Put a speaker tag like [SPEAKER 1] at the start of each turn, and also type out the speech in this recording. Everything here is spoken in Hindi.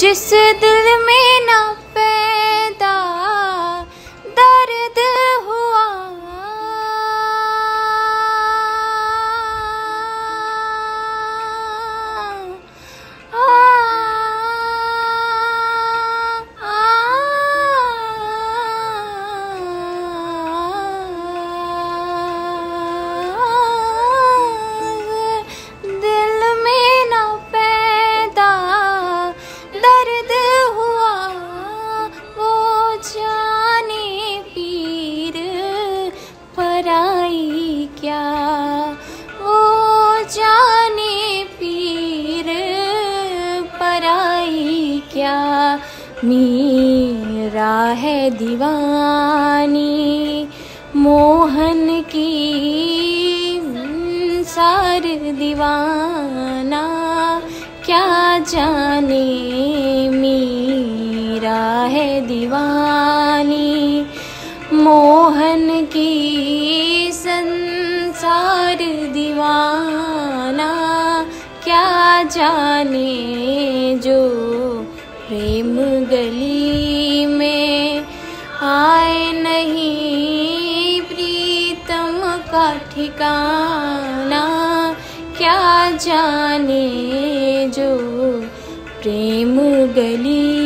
[SPEAKER 1] जिस दिल में ना पैदा पराई क्या? वो जाने पीर, पराई क्या? मीरा है दीवानी, मोहन की सार दीवाना। क्या जाने मीरा है दीवानी, मोहन की दीवाना, क्या जाने जो प्रेम गली में आए नहीं प्रीतम का ठिकाना? क्या जाने जो प्रेम गली